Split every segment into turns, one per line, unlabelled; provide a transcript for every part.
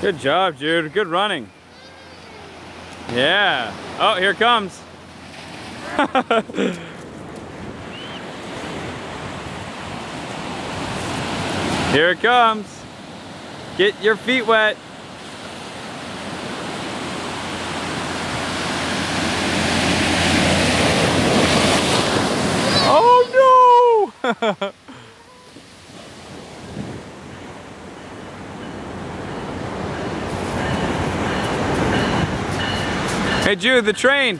Good job, Jude. Good running. Yeah. Oh, here comes. here it comes. Get your feet wet. Oh no! Hey Jude, the train.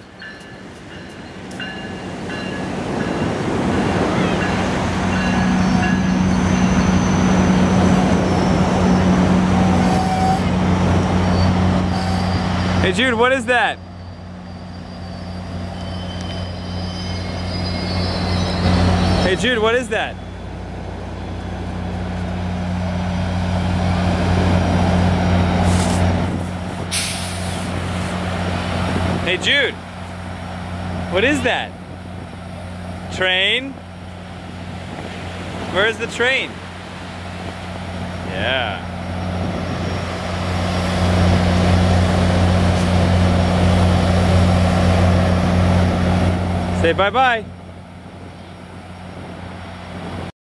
Hey Jude, what is that? Hey Jude, what is that? Hey Jude, what is that? Train? Where's the train? Yeah. Say bye-bye.